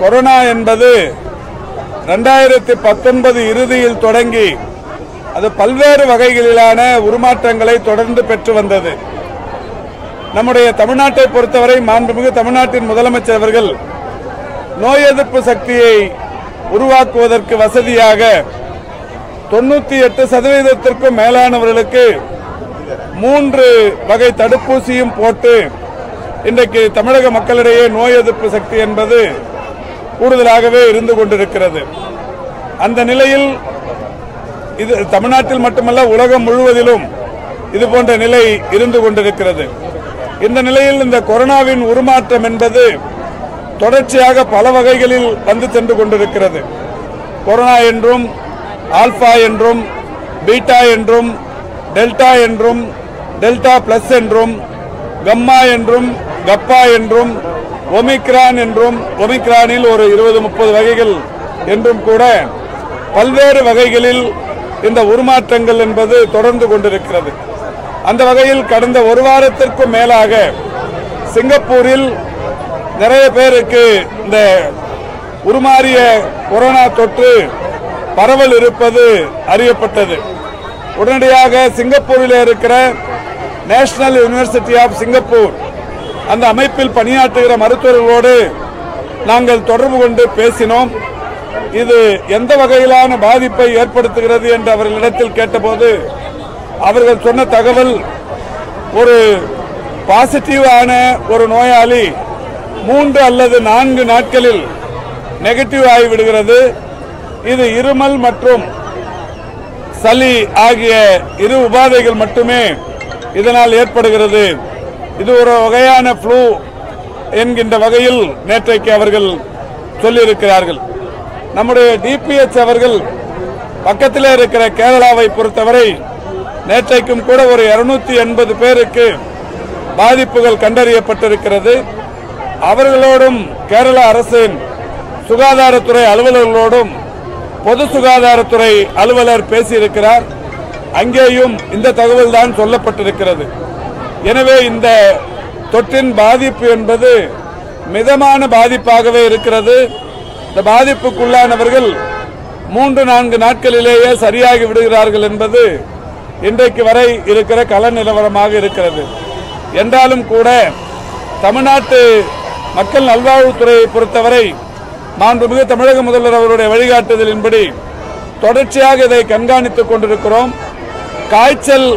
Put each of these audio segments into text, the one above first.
Corona என்பது ரெண்டாயிரத்தி பத்தொன்பது இறுதியில் தொடங்கி அது பல்வேறு வகைகளிலான உருமாற்றங்களை தொடர்ந்து பெற்று வந்தது. நம்முடைய தமிழ்நாட்டை பொறுத்தவரை மாண்புமிகு தமிழ்நாட்டின் முதலமைச்சர் அவர்கள் நோய் எதிர்ப்பு சக்தியை உருவாக்குவதற்கு வசதியாக தொண்ணூற்றி எட்டு சதவீதத்திற்கும் மேலானவர்களுக்கு மூன்று வகை தடுப்பூசியும் போட்டு இன்றைக்கு தமிழக மக்களிடையே நோய் எதிர்ப்பு சக்தி என்பது கூடுதலாகவே இருந்து கொண்டிருக்கிறது. அந்த நிலையில் இது தமிழ்நாட்டில் மட்டுமல்ல உலகம் முழுவதிலும் இது போன்ற நிலை இருந்து கொண்டிருக்கிறது. இந்த நிலையில் இந்த கொரோனாவின் உருமாற்றம் என்பது தொடர்ச்சியாக பல வகைகளில் வந்து சென்று கொண்டிருக்கிறது. கொரோனா என்றும் ஆல்பா என்றும் பீட்டா என்றும் டெல்டா என்றும் டெல்டா பிளஸ் என்றும் கம்மா என்றும் கப்பா என்றும் ஒமிக்ரான் என்றும் ஒமிக்ரானில் ஒரு இருபது முப்பது வகைகள் என்றும் கூட பல்வேறு வகைகளில் இந்த உருமாற்றங்கள் என்பது தொடர்ந்து கொண்டிருக்கிறது. அந்த வகையில் கடந்த ஒரு வாரத்திற்கும் மேலாக சிங்கப்பூரில் நிறைய பேருக்கு இந்த உருமாறிய கொரோனா தொற்று பரவல் இருப்பது அறியப்பட்டது. உடனடியாக சிங்கப்பூரில் இருக்கிற நேஷனல் யூனிவர்சிட்டி ஆஃப் சிங்கப்பூர் அந்த அமைப்பில் பணியாற்றுகிற மருத்துவர்களோடு நாங்கள் தொடர்பு கொண்டு பேசினோம். இது எந்த வகையிலான பாதிப்பை ஏற்படுத்துகிறது என்று அவர்களிடத்தில் கேட்டபோது அவர்கள் சொன்ன தகவல் ஒரு பாசிட்டிவான ஒரு நோயாளி மூன்று அல்லது நான்கு நாட்களில் நெகட்டிவ் ஆகிவிடுகிறது இது இருமல் மற்றும் சளி ஆகிய இரு உபாதைகள் மட்டுமே இதனால் ஏற்படுகிறது. இது ஒரு வகையான ஃப்ளூ என்கின்ற வகையில் நேற்றைக்கு அவர்கள் சொல்லியிருக்கிறார்கள். நம்முடைய டிபிஎச் அவர்கள் பக்கத்தில் இருக்கிற கேரளாவை பொறுத்தவரை நேற்றைக்கும் கூட ஒரு இருநூத்தி எண்பது பேருக்கு பாதிப்புகள் கண்டறியப்பட்டிருக்கிறது. அவர்களோடும் கேரள அரசின் சுகாதாரத்துறை அலுவலர்களோடும் பொது சுகாதாரத்துறை அலுவலர் பேசியிருக்கிறார். அங்கேயும் இந்த தகவல் தான் சொல்லப்பட்டிருக்கிறது. எனவே இந்த தொற்றின் பாதிப்பு என்பது மிதமான பாதிப்பாகவே இருக்கிறது. இந்த பாதிப்புக்குள்ளானவர்கள் மூன்று நான்கு நாட்களிலேயே சரியாகி விடுகிறார்கள் என்பது இன்றைக்கு வரை இருக்கிற கள நிலவரமாக இருக்கிறது. என்றாலும் கூட தமிழ்நாட்டு மக்கள் நல்வாழ்வுத்துறையை பொறுத்தவரை மாண்புமிகு தமிழக முதல்வர் அவருடைய வழிகாட்டுதலின்படி தொடர்ச்சியாக இதை கண்காணித்துக் கொண்டிருக்கிறோம். காய்ச்சல்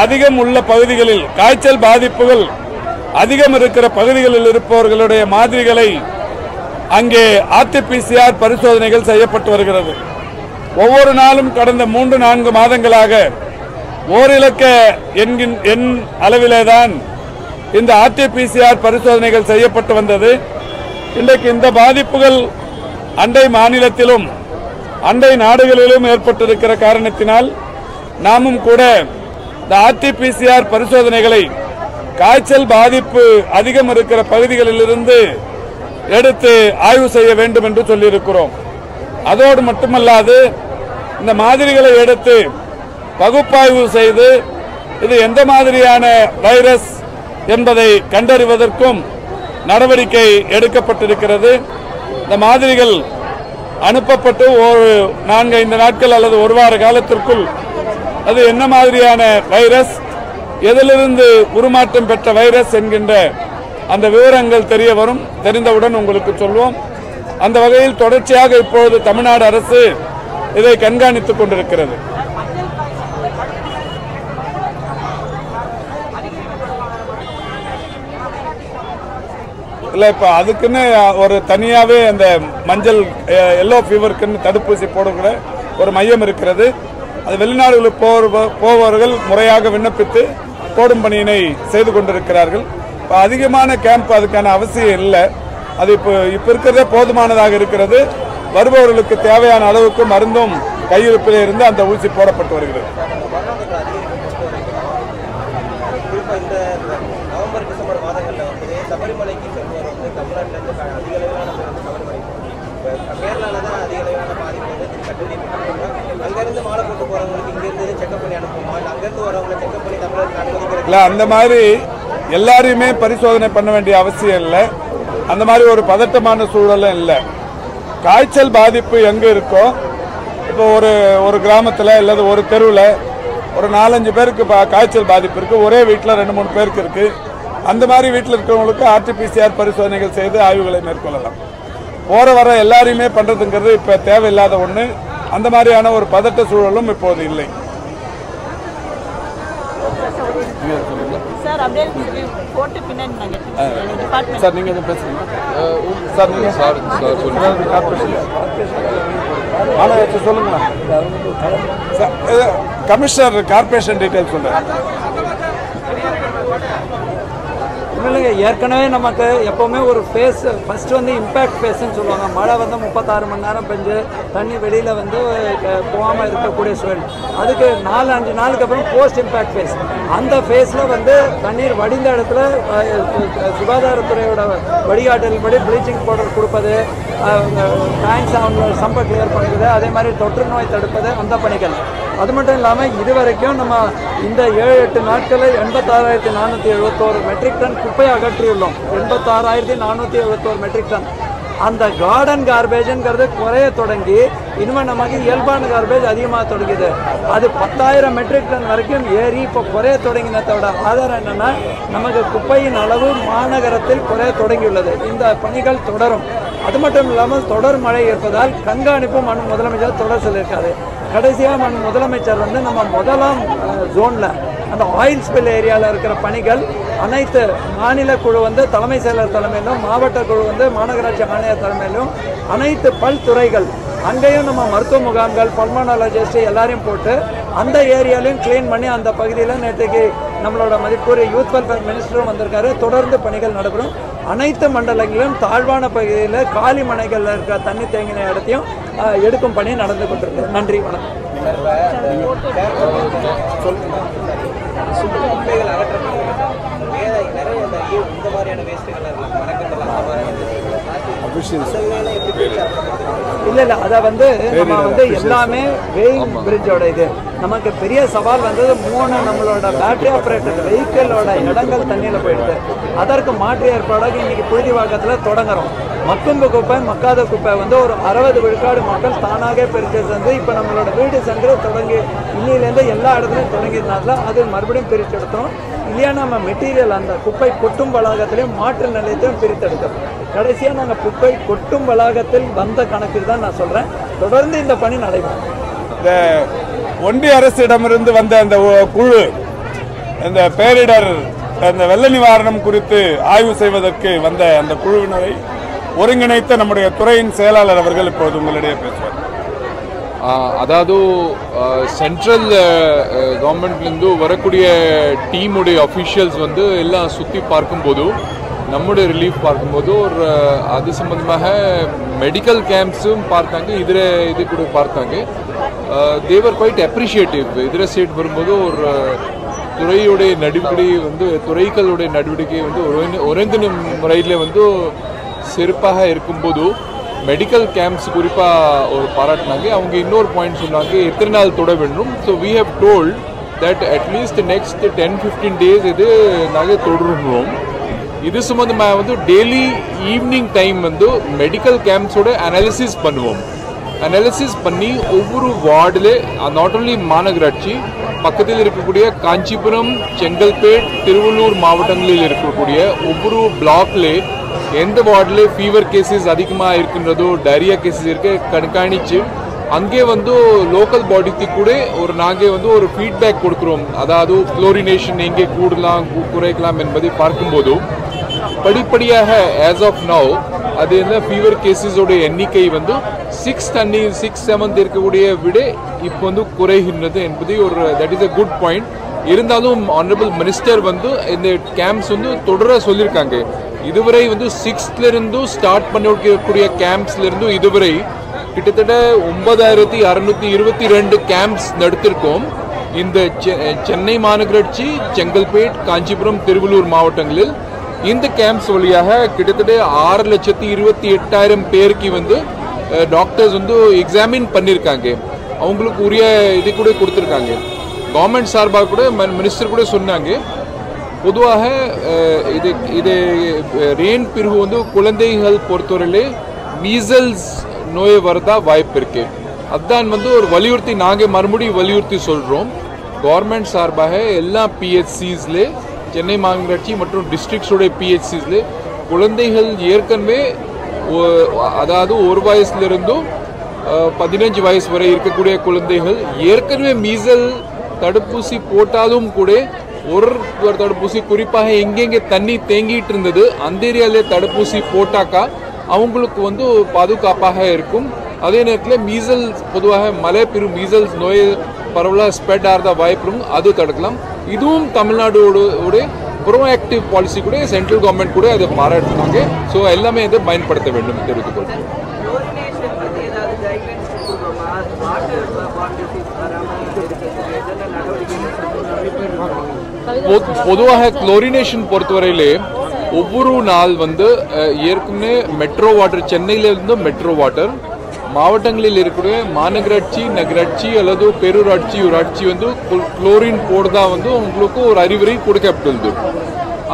அதிகம் உள்ள பகுதிகளில் காய்ச்சல் பாதிப்புகள் அதிகம் இருக்கிற பகுதிகளில் இருப்பவர்களுடைய மாதிரிகளை அங்கே ஆர்டிபிசிஆர் பரிசோதனைகள் செய்யப்பட்டு வருகிறது. ஒவ்வொரு நாளும் கடந்த மூன்று நான்கு மாதங்களாக ஓரிலக்க என்கின் எண் அளவிலேதான் இந்த ஆர்டிபிசிஆர் பரிசோதனைகள் செய்யப்பட்டு வந்தது. இன்றைக்கு இந்த பாதிப்புகள் அண்டை மாநிலத்திலும் அண்டை நாடுகளிலும் ஏற்பட்டிருக்கிற காரணத்தினால் நாமும் கூட இந்த ஆர்டிபிசிஆர் பரிசோதனைகளை காய்ச்சல் பாதிப்பு அதிகம் இருக்கிற பகுதிகளிலிருந்து எடுத்து ஆய்வு செய்ய வேண்டும் என்று சொல்லியிருக்கிறோம். அதோடு மட்டுமல்லாது இந்த மாதிரிகளை எடுத்து பகுப்பாய்வு செய்து இது எந்த மாதிரியான வைரஸ் என்பதை கண்டறிவதற்கும் நடவடிக்கை எடுக்கப்பட்டிருக்கிறது. இந்த மாதிரிகள் அனுப்பப்பட்டு ஒரு நான்கு ஐந்து நாட்கள் அல்லது ஒரு வார காலத்திற்குள் அது என்ன மாதிரியான வைரஸ்? எதிலிருந்து உருமாற்றம் பெற்ற வைரஸ் என்கின்ற அந்த விவரங்கள் தெரிய வரும். தெரிந்தவுடன் உங்களுக்கு சொல்வோம். அந்த வகையில் தொடர்ச்சியாக இப்பொழுது தமிழ்நாடு அரசு இதை கண்காணித்துக் கொண்டிருக்கிறது. இல்லை இப்போ அதுக்குன்னு ஒரு தனியாகவே அந்த மஞ்சள் எல்லோ ஃபீவருக்குன்னு தடுப்பூசி போடுகிற ஒரு மையம் இருக்கிறது. அது வெளிநாடுகளுக்கு போவர் போபவர்கள் முறையாக விண்ணப்பித்து போடும் பணியினை செய்து கொண்டிருக்கிறார்கள். இப்போ அதிகமான கேம்ப் அதுக்கான அவசியம் இல்லை. அது இப்போ இப்போ இருக்கிறதே போதுமானதாக இருக்கிறது. வருபவர்களுக்கு தேவையான அளவுக்கு மருந்தும் கையிருப்பில் இருந்து அந்த ஊசி போடப்பட்டு வருகிறது. கேரளாவில் தான் அதிக அளவிலான பாதிப்பு மாலை இல்லை அந்த மாதிரி எல்லாரையுமே பரிசோதனை பண்ண வேண்டிய அவசியம் இல்லை. அந்த மாதிரி ஒரு பதட்டமான சூழலும் இல்லை. காய்ச்சல் பாதிப்பு எங்கே இருக்கோ இப்போ ஒரு ஒரு கிராமத்தில் அல்லது ஒரு தெருவில் ஒரு நாலஞ்சு பேருக்கு பா- காய்ச்சல் பாதிப்பு இருக்குது ஒரே வீட்டில் ரெண்டு மூணு பேருக்கு இருக்குது அந்த மாதிரி வீட்டில் இருக்கிறவங்களுக்கு ஆர்டிபிசிஆர் பரிசோதனைகள் செய்து ஆய்வுகளை மேற்கொள்ளலாம். போற வர எல்லாரையுமே பண்றதுங்கிறது இப்ப தேவையில்லாத ஒன்று அந்த மாதிரியான ஒரு பதட்ட சூழலும் இப்போது இல்லை. சார் சார் நீங்க எதுவும் பேசுறீங்க சார் நீங்க சார் கார்பரேஷன் சொல்லுங்களா சார், கமிஷனர் கார்பரேஷன் டீடைல் சொல்றேன். இல்லைங்க ஏற்கனவே நமக்கு எப்போவுமே ஒரு ஃபேஸ் ஃபஸ்ட்டு வந்து இம்பேக்ட் ஃபேஸ்ன்னு சொல்லுவாங்க. மழை வந்து முப்பத்தாறு மணி நேரம் பெஞ்சு தண்ணி வெளியில் வந்து போகாமல் இருக்கக்கூடிய சூழல். அதுக்கு நாலு அஞ்சு நாளுக்கு அப்புறம் போஸ்ட் இம்பேக்ட் ஃபேஸ் அந்த ஃபேஸில் வந்து தண்ணீர் வடிந்த இடத்துல சுகாதாரத்துறையோட வழிகாட்டல்படி ப்ளீச்சிங் பவுடர் கொடுப்பது டேங்க்ஸ் அவங்க சம்பை கிளியர் பண்ணுறது அதே மாதிரி தொற்று நோய் தடுப்பது அந்த பணிகள். அது மட்டும் இல்லாமல் இதுவரைக்கும் நம்ம இந்த ஏழு எட்டு நாட்களில் எண்பத்தாறாயிரத்தி நானூற்றி எழுபத்தோரு மெட்ரிக் டன் குப்பையை அகற்றியுள்ளோம்? எண்பத்தாறாயிரத்தி நானூற்றி எழுபத்தோரு மெட்ரிக் டன் அந்த கார்டன் கார்பேஜுங்கிறது குறைய தொடங்கி இனிமேல் நமக்கு இயல்பான கார்பேஜ் அதிகமாக தொடங்குது. அது பத்தாயிரம் மெட்ரிக் டன் வரைக்கும் ஏறி இப்போ குறைய தொடங்கினதோட ஆதாரம் என்னன்னா நமக்கு குப்பையின் அளவு மாநகரத்தில் குறைய தொடங்கியுள்ளது. இந்த பணிகள் தொடரும். அது மட்டும் இல்லாமல் தொடர் மழை இருப்பதால் கண்காணிப்பு மண் முதலமைச்சர் தொடர் சொல்லியிருக்காரு கடைசியாக மண் முதலமைச்சர் வந்து நம்ம முதலாம் ஜோனில் அந்த ஆயில் ஸ்பில் ஏரியாவில் இருக்கிற பணிகள் அனைத்து மாநில குழு வந்து தலைமை செயலர் தலைமையிலும் மாவட்ட குழு வந்து மாநகராட்சி ஆணையர் தலைமையிலும் அனைத்து பல்துறைகள் அங்கேயும் நம்ம மருத்துவ முகாம்கள் பல்மனாலஜிஸ்ட் எல்லாரையும் போட்டு அந்த ஏரியாலையும் க்ளீன் பண்ணி அந்த பகுதியில் நேற்றுக்கு நம்மளோட மதிப்புரிய யூத் வெல்ஃபேர் மினிஸ்டரும் வந்திருக்காரு. தொடர்ந்து பணிகள் நடைபெறும். அனைத்து மண்டலங்களிலும் தாழ்வான பகுதியில் காலி மனைகளில் இருக்கிற தண்ணி தேங்கின இடத்தையும் எடுக்கும் பணி நடந்து கொண்டிருக்கு. நன்றி வணக்கம். குப்பைகள் பிரிச்சு அகற்றப்படுகிறது இல்ல இல்ல அத வந்து நம்ம வந்து எல்லாமே வெயிங் பிரிட்ஜோட இது. நமக்கு பெரிய சவால் வந்தது மூணு நம்மளோட பேட்டரி ஆப்ரேட்டட் வெஹிக்கிளோட இடங்கள் தண்ணியில போயிடுது. அதற்கு மாற்று ஏற்பாடாக இன்னைக்கு புழுதிவாக்கத்துல தொடங்குறோம். மக்கும் குப்பை மக்காத குப்பை. வந்து ஒரு அறுபது விழுக்காடு மக்கள் தானாக பிரித்து செஞ்சு இப்போ நம்மளோட வீடு சென்று தொடங்கி இன்னிலேருந்து எல்லா இடத்துலையும் தொடங்கியதுனால அது மறுபடியும் பிரித்தெடுத்தோம் இல்லையா நம்ம மெட்டீரியல் அந்த குப்பை கொட்டும் வளாகத்திலையும் மாற்று நிலையத்தையும் பிரித்தெடுத்தோம். கடைசியாக நாங்கள் குப்பை கொட்டும் வளாகத்தில் வந்த கணக்கில் தான் நான் சொல்கிறேன் தொடர்ந்து இந்த பணி நடைபெறும். இந்த ஒன்றிய அரசிடமிருந்து வந்த அந்த குழு இந்த பேரிடர் அந்த வெள்ள நிவாரணம் குறித்து ஆய்வு செய்வதற்கு வந்த அந்த குழுவினரை ஒருங்கிணைத்த நம்முடைய துறையின் செயலாளர் அவர்கள் இப்போது உங்களிடையே பேசுவார். அதாவது சென்ட்ரல் கவர்மெண்ட்லேருந்து வரக்கூடிய டீமுடைய அஃபிஷியல்ஸ் வந்து எல்லாம் சுற்றி பார்க்கும்போது நம்முடைய ரிலீஃப் பார்க்கும்போது ஒரு அது சம்பந்தமாக மெடிக்கல் கேம்ப்ஸும் பார்த்தாங்க இதில் இது கூட பார்த்தாங்க. தேவர் குவைட் அப்ரிஷியேட்டிவ் இதர ஸ்டேட் வரும்போது ஒரு துறையுடைய நடவடிக்கை வந்து துறைகளுடைய நடவடிக்கை வந்து ஒருங்கிண முறையில் வந்து சிறப்பாக இருக்கும்போது மெடிக்கல் கேம்ப்ஸ் குறிப்பாக ஒரு பாராட்டினாங்க. அவங்க இன்னொரு பாயிண்ட் சொன்னாங்க எத்தனை நாள் தொட வேண்டும்? So we have told that at least next ten fifteen days இது நாங்கள் தொடருகிறோம். இது சம்மந்தமாக வந்து டெய்லி ஈவினிங் டைம் வந்து மெடிக்கல் கேம்ப்ஸோட அனாலிசிஸ் பண்ணுவோம். அனாலிசிஸ் பண்ணி ஒவ்வொரு வார்டில் நாட் ஓன்லி மாநகராட்சி பக்கத்தில் இருக்கக்கூடிய காஞ்சிபுரம் செங்கல்பேட் திருவள்ளூர் மாவட்டங்களில் இருக்கக்கூடிய ஒவ்வொரு பிளாக்லேயே எந்த வார்டில் ஃபீவர் கேசஸ் அதிகமாக இருக்கின்றதோ டைரியா கேசஸ் இருக்க கண்காணித்து அங்கே வந்து லோக்கல் பாடிக்கு கூட ஒரு நாங்கள் வந்து ஒரு ஃபீட்பேக் கொடுக்குறோம். அதாவது குளோரினேஷன் எங்கே கூடலாம் குறைக்கலாம் என்பதை பார்க்கும்போது படிப்படியாக ஆஸ் ஆஃப் நவ் அது என்ன ஃபீவர் கேசஸோட எண்ணிக்கை வந்து சிக்ஸ் தண்ணி சிக்ஸ் செவன்த் இருக்கக்கூடிய விட இப்போ வந்து குறைகின்றது என்பது ஒரு that is a good point இருந்தாலும் ஆனரபிள் மினிஸ்டர் வந்து இந்த கேம்ப்ஸ் வந்து தொடர சொல்லியிருக்காங்க. இதுவரை வந்து சிக்ஸ்த்ல இருந்து ஸ்டார்ட் பண்ணக்கூடிய கேம்ப்ஸ்ல இருந்து இதுவரை கிட்டத்தட்ட ஒன்பதாயிரத்தி அறுநூத்தி இருபத்தி ரெண்டு கேம்ப்ஸ் நடத்திருக்கோம். இந்த செ- சென்னை மாநகராட்சி செங்கல்பேட் காஞ்சிபுரம் திருவள்ளூர் மாவட்டங்களில் இந்த கேம்ப்ஸ் வழியாக கிட்டத்தட்ட ஆறு லட்சத்தி இருபத்தி எட்டாயிரம் பேருக்கு வந்து டாக்டர்ஸ் வந்து எக்ஸாமின் பண்ணியிருக்காங்க அவங்களுக்கு உரிய இது கூட கொடுத்துருக்காங்க. கவர்மெண்ட் சார்பாக கூட மினிஸ்டர் கூட சொன்னாங்க. பொதுவாக இது இது ரெயின் பிறகு வந்து குழந்தைகள் பொறுத்தவரையிலே மீசல்ஸ் நோய் வரதா வாய்ப்பு இருக்கு. அதான் வந்து ஒரு வலியுறுத்தி நாங்கள் மறுபடியும் வலியுறுத்தி சொல்கிறோம் கவர்மெண்ட் சார்பாக எல்லா பிஹெச்சிஸ்ல சென்னை மாநகராட்சி மற்றும் டிஸ்ட்ரிக்ஸோட பிஹெச்சிஸ்ல குழந்தைகள் ஏற்கனவே அதாவது ஒரு வயசுலேருந்தும் பதினஞ்சு வயசு வரை இருக்கக்கூடிய குழந்தைகள் ஏற்கனவே மீசல் தடுப்பூசி போட்டாலும் கூட ஒரு ஒரு தடுப்பூசி குறிப்பாக எங்கெங்கே தண்ணி தேங்கிட்டு இருந்தது அந்த ஏரியாலே தடுப்பூசி போட்டாக்கா அவங்களுக்கு வந்து பாதுகாப்பாக இருக்கும். அதே நேரத்தில் மீசல்ஸ் பொதுவாக மலை பெரு மீசல்ஸ் நோய் பரவலாக ஸ்ப்ரெட் ஆகிறத வாய்ப்பும் அது தடுக்கலாம். இதுவும் தமிழ்நாடோட ப்ரோஆக்டிவ் பாலிசி கூட சென்ட்ரல் கவர்மெண்ட் கூட அதை பாராட்டினாங்க. ஸோ எல்லாமே இதை பயன்படுத்த வேண்டும் தெரிவித்துக் கொள்கிறேன் குளோரினேஷன் பற்றி ஏதாவது கைட்லைன்ஸ் கொடுக்குறோமா வாட்டர் பாண்ட் டிசீஸ் வராமல் இருக்கிறதுக்கு என்னென்ன நடவடிக்கைகள் பொது- பொதுவாக குளோரினேஷன் பொறுத்தவரையிலே ஒவ்வொரு நாள் வந்து ஏற்கனவே மெட்ரோ வாட்டர் சென்னையிலேருந்து மெட்ரோ வாட்டர் மாவட்டங்களில் இருக்கிற மாநகராட்சி நகராட்சி அல்லது பேரூராட்சி ஊராட்சி வந்து குளோரின் போடுறதா வந்து உங்களுக்கு ஒரு அறிவுரை கொடுக்கப்பட்டிருந்தது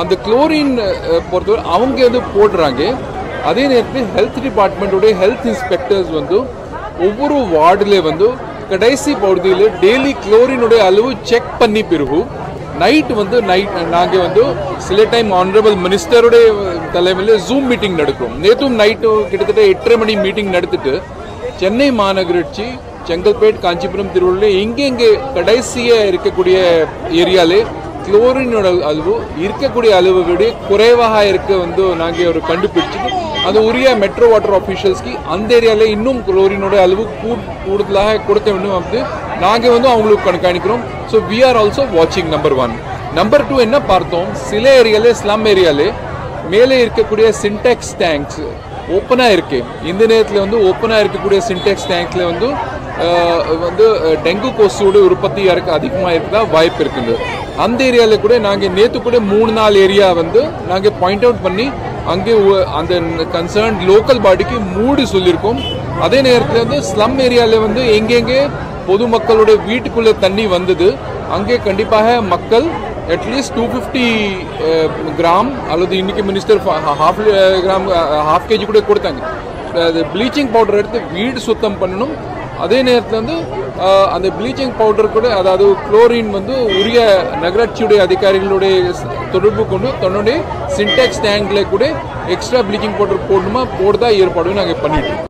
அந்த குளோரின் பொறுத்தவரை அவங்க வந்து போடுறாங்க. அதே நேரத்தில் ஹெல்த் டிபார்ட்மெண்ட்டுடைய ஹெல்த் இன்ஸ்பெக்டர்ஸ் வந்து ஒவ்வொரு வார்டில் வந்து கடைசி பகுதியில் டெய்லி குளோரினுடைய அளவு செக் பண்ணி பிறகு நைட் வந்து நைட் நாங்கள் வந்து சில டைம் ஆனரபிள் மினிஸ்டருடைய தலைமையில் ஜூம் மீட்டிங் நடக்கும் நேற்றும் நைட்டு கிட்டத்தட்ட எட்டரை மணி மீட்டிங் நடத்திட்டு சென்னை மாநகராட்சி செங்கல்பேட் காஞ்சிபுரம் திருவள்ளூர் எங்கெங்கே கடைசியாக இருக்கக்கூடிய ஏரியாலே குளோரினோட அளவு இருக்கக்கூடிய அளவை விட குறைவாக இருக்க வந்து நாங்கள் ஒரு கண்டுபிடிச்சிட்டு அது உரிய மெட்ரோ வாட்டர் ஆஃபீஷியல்ஸ்க்கு அந்த ஏரியாவில் இன்னும் குளோரினோட அளவு கூ- கூடுதலாக கொடுக்க வேண்டும் வந்து நாங்கள் வந்து அவங்களுக்கு கண்காணிக்கிறோம். ஸோ வி ஆர் ஆல்சோ வாட்சிங் நம்பர் ஒன் நம்பர் டூ என்ன பார்த்தோம்? சில ஏரியாலே ஸ்லம் ஏரியாலே மேலே இருக்கக்கூடிய சின்டெக்ஸ் டேங்க்ஸ் ஓப்பனாக இருக்கு. இந்த நேரத்தில் வந்து ஓப்பனாக இருக்கக்கூடிய சின்டெக்ஸ் டேங்க்ல வந்து வந்து டெங்கு கொசுவோட உற்பத்தி இறக்க அதிகமாக இருக்கதா வாய்ப்பு இருக்குது. அந்த ஏரியாவில் கூட நாங்கள் நேற்று கூட மூணு நாலு ஏரியா வந்து நாங்கள் பாயிண்ட் அவுட் பண்ணி அங்கே அந்த கன்சர்ன் லோக்கல் பாடிக்கு மூடி சொல்லியிருக்கோம். அதே நேரத்தில் வந்து ஸ்லம் ஏரியாவில் வந்து எங்கெங்கே பொதுமக்களுடைய வீட்டுக்குள்ளே தண்ணி வந்தது அங்கே கண்டிப்பாக மக்கள் அட்லீஸ்ட் டூ ஃபிஃப்டி கிராம் அல்லது இன்னைக்கு minister half gram half KG கூட கொடுத்தாங்க. அது ப்ளீச்சிங் பவுடர் எடுத்து வீடு சுத்தம் பண்ணணும். அதே நேரத்தில் வந்து அந்த ப்ளீச்சிங் பவுடர் கூட அதாவது குளோரின் வந்து உரிய நகராட்சியுடைய அதிகாரிகளுடைய தொடர்பு கொண்டு தன்னுடைய சின்டெக்ஸ் டேங்கில் கூட எக்ஸ்ட்ரா ப்ளீச்சிங் பவுடர் போடணுமா? போடுதா ஏற்பாடு நாங்கள் பண்ணிட்டு இருக்கோம்.